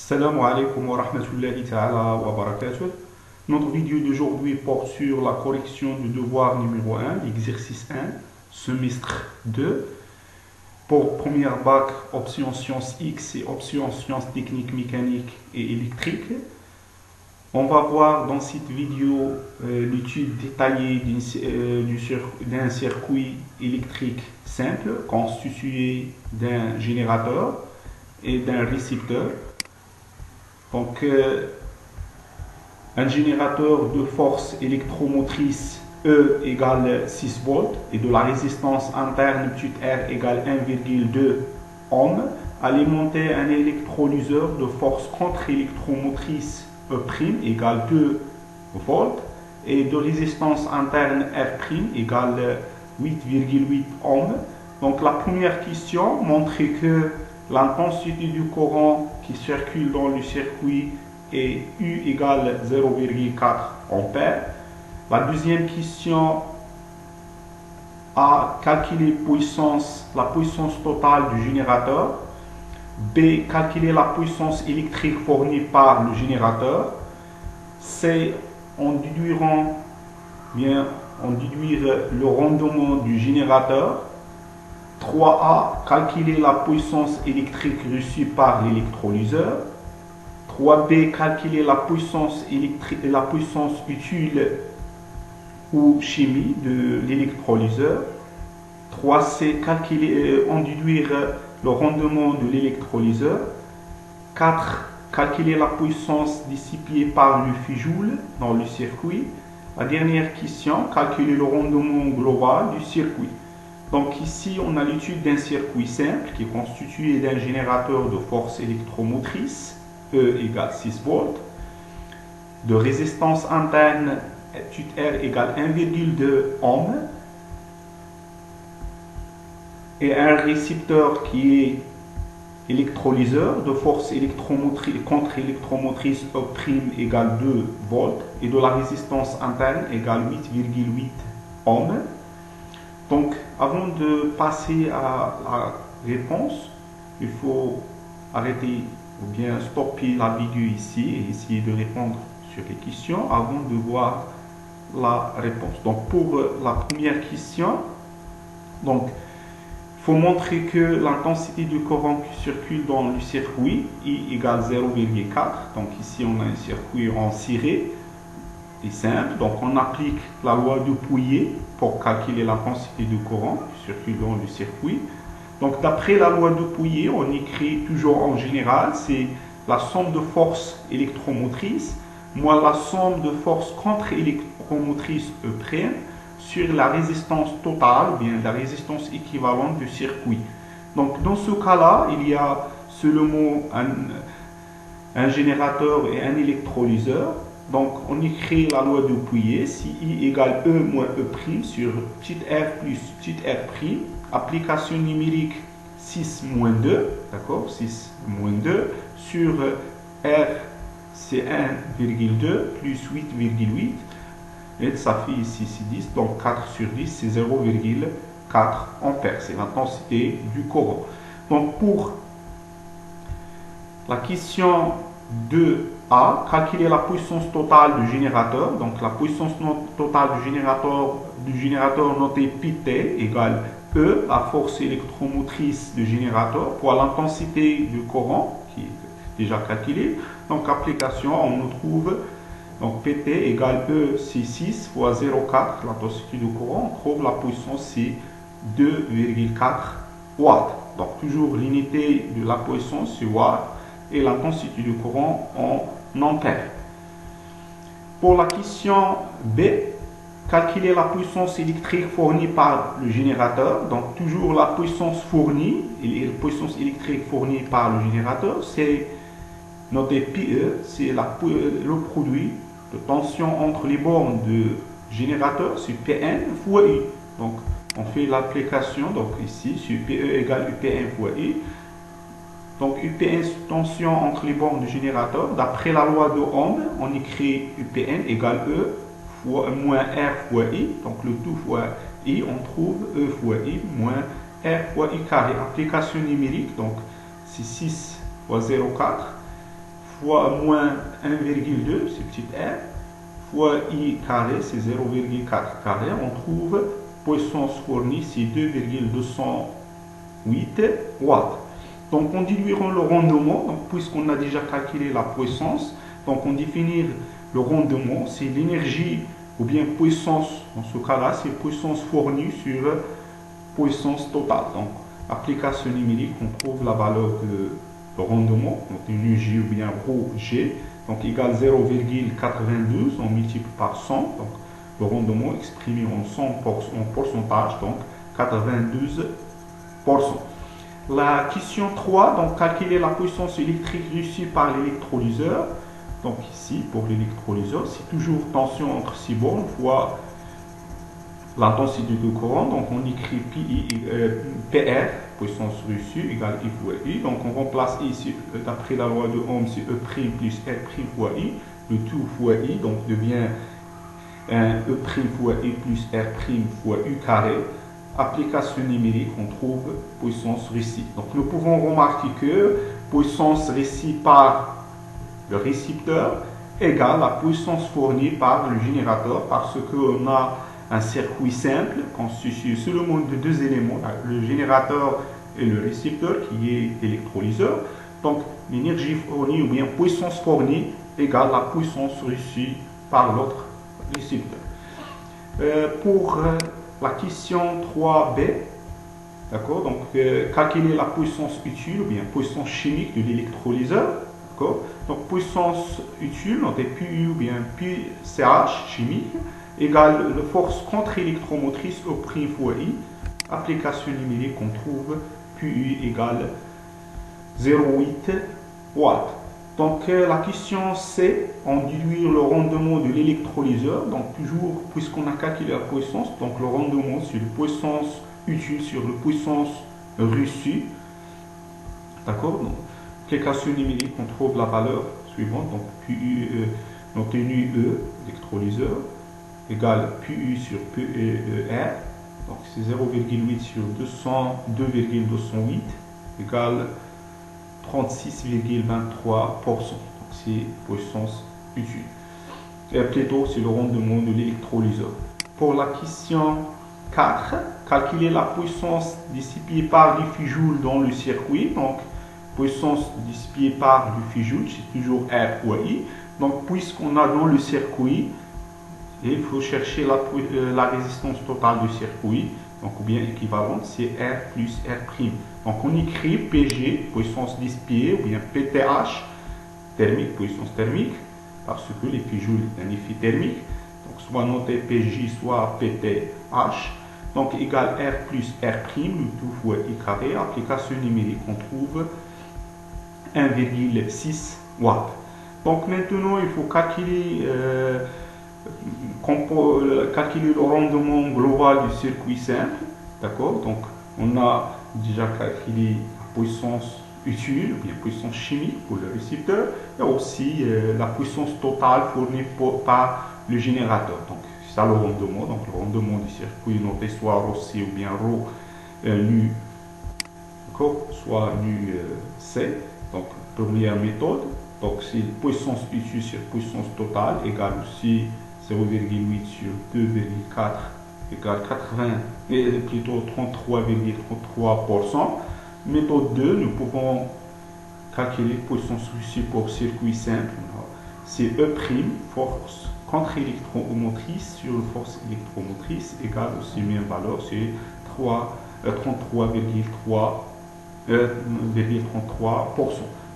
Salam alaikum wa rahmatullahi ta'ala wa barakatuh. Notre vidéo d'aujourd'hui porte sur la correction du devoir numéro 1, l'exercice 1, semestre 2. Pour première bac, option sciences X et option sciences techniques mécaniques et électriques. On va voir dans cette vidéo euh, l'étude détaillée euh, d'un circuit électrique simple constitué d'un générateur et d'un récepteur. Donc, euh, un générateur de force électromotrice E égale 6 volts et de la résistance interne r égale 1,2 ohm alimenté un électrolyseur de force contre-électromotrice E' égale 2 volts et de résistance interne R' égale 8,8 ohms. Donc la première question montre que l'intensité du courant qui circule dans le circuit est U égale 0,4 ampères. La deuxième question a puissance, la puissance totale du générateur. B. Calculer la puissance électrique fournie par le générateur. C. En déduirant, bien, en déduire le rendement du générateur. 3A. Calculer la puissance électrique reçue par l'électrolyseur. 3B. Calculer la puissance, utile ou chimie de l'électrolyseur. 3C. Calculer, en déduire le rendement de l'électrolyseur. 4. Calculer la puissance dissipée par le fijoule dans le circuit. La dernière question, calculer le rendement global du circuit. Donc ici, on a l'étude d'un circuit simple qui est constitué d'un générateur de force électromotrice, E égale 6 volts, de résistance interne, R égale 1,2 ohm, et un récepteur qui est électrolyseur de force électromotrice, contre-électromotrice E' égale 2 volts. Et de la résistance interne égale 8,8 ohms. Donc, avant de passer à la réponse, il faut arrêter ou bien stopper la vidéo ici et essayer de répondre sur les questions avant de voir la réponse. Donc, pour la première question, donc, il faut montrer que l'intensité du courant qui circule dans le circuit I égale 0,4. Donc ici, on a un circuit en ciré et simple. Donc on applique la loi de Pouillet pour calculer l'intensité du courant qui le circuit. Donc d'après la loi de Pouillet, on écrit toujours en général, c'est la somme de force électromotrice moins la somme de force contre-électromotrice E' sur la résistance totale, bien la résistance équivalente du circuit. Donc dans ce cas-là, il y a seulement un, un générateur et un électrolyseur. Donc on écrit la loi de Pouillet, si I égale E moins E' sur petit r plus petit r', application numérique 6 moins 2, d'accord 6 moins 2, sur R c'est 1,2 plus 8,8 et ça fait ici c'est 10, donc 4 sur 10 c'est 0,4 ampères, c'est l'intensité du courant. Donc pour la question 2A, calculer la puissance totale du générateur, donc la puissance totale du générateur, du générateur noté PT égale E, la force électromotrice du générateur, pour l'intensité du courant, qui est déjà calculée. Donc application, on trouve donc PT égale E, c'est 6 fois 0,4, l'intensité du courant. On trouve la puissance, c'est 2,4 watts. Donc toujours l'unité de la puissance, c'est watt, et l'intensité du courant en ampères. Pour la question B, calculer la puissance électrique fournie par le générateur. Donc toujours la puissance fournie, et la puissance électrique fournie par le générateur, c'est notre PE, c'est le produit de tension entre les bornes de générateur, c'est Pn fois I. Donc, on fait l'application, donc ici, sur PE égale UPN fois I. Donc, UPN, tension entre les bornes du générateur. D'après la loi de Ohm, on écrit UPN égale E fois moins R fois I. Donc, le tout fois I, on trouve E fois I moins R fois I carré. Application numérique, donc c'est 6 fois 0,4 fois moins 1,2, c'est petit r, fois i carré, c'est 0,4 carré. On trouve puissance fournie, c'est 2,208 watts. Donc on diluera le rendement, puisqu'on a déjà calculé la puissance, donc on définit le rendement, c'est l'énergie ou bien puissance, dans ce cas-là, c'est puissance fournie sur puissance totale. Donc application numérique, on trouve la valeur de, rendement, donc énergie ou bien rho donc égale 0,92, on multiplie par 100, donc le rendement exprimé en, 100 en pourcentage, donc 92%. La question 3, donc calculer la puissance électrique reçue par l'électrolyseur? Donc ici, pour l'électrolyseur, c'est toujours tension entre 6 bornes fois l'intensité du courant. Donc on écrit PI, euh, PR, puissance reçue, égale I fois I. Donc on remplace ici, d'après la loi de Ohm, c'est E' plus R' fois I. Le tout fois I, donc devient E' fois I plus R' fois U carré. Application numérique, on trouve puissance reçue. Donc nous pouvons remarquer que puissance reçue par le récepteur égale la puissance fournie par le générateur parce qu'on a un circuit simple constitué seulement de deux éléments, le générateur et le récepteur qui est électrolyseur. Donc l'énergie fournie ou bien puissance fournie égale la puissance reçue par l'autre récepteur. Euh, pour euh, la question 3b, d'accord, donc euh, calculer la puissance utile ou bien puissance chimique de l'électrolyseur, d'accord, donc puissance utile, donc PU ou bien PCH chimique, égale la force contre-électromotrice au prix fois I. Application numérique, on trouve PU égale 0,8 watts. Donc euh, la question c'est en diluer le rendement de l'électrolyseur. Donc toujours, puisqu'on a calculé la puissance, donc le rendement sur la puissance utile sur la puissance reçue. D'accord? Donc, application numérique, on trouve la valeur suivante? Donc PU, euh, donc E, électrolyseur, égale PU sur PER, donc c'est 0,8 sur 200, 2,208 égale 36,23%. Donc c'est puissance utile. Et plutôt, c'est le rendement de l'électrolyseur. Pour la question 4, calculer la puissance dissipée par l'IFI dans le circuit. Donc, puissance dissipée par l'IFI c'est toujours R ou I. Donc, puisqu'on a dans le circuit il faut chercher la, euh, la, résistance totale du circuit, donc ou bien équivalente, c'est R plus R'. Donc on écrit PG, puissance dissipée, ou bien PTH, thermique, puissance thermique, parce que l'effet joule est un effet thermique. Donc soit noté PJ, soit PTH. Donc égal R plus R', le tout fois I carré. Application numérique, on trouve 1,6 watts. Donc maintenant, il faut calculer... Euh, calculer le rendement global du circuit simple. D'accord? Donc, on a déjà calculé la puissance utile, bien puissance chimique pour le récepteur, et aussi euh, la puissance totale fournie par le générateur. Donc, ça le rendement. Donc, le rendement du circuit noté soit ρ C ou bien ρ euh, nu, soit nu euh, C. Donc, première méthode. Donc, c'est puissance utile sur puissance totale égale aussi 0,8 sur 2,4 égale 80, et plutôt 33,33%. Méthode 2, nous pouvons calculer puissance reçue pour circuit simple. C'est E', force contre-électromotrice sur force électromotrice égale aussi même valeur, c'est 33,3%. Euh,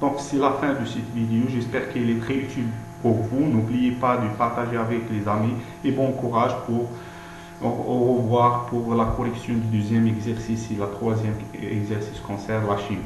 Donc c'est la fin de cette vidéo, j'espère qu'elle est très utile vous. N'oubliez pas de partager avec les amis et bon courage pour au revoir pour la correction du deuxième exercice et la troisième exercice concerne la chimie.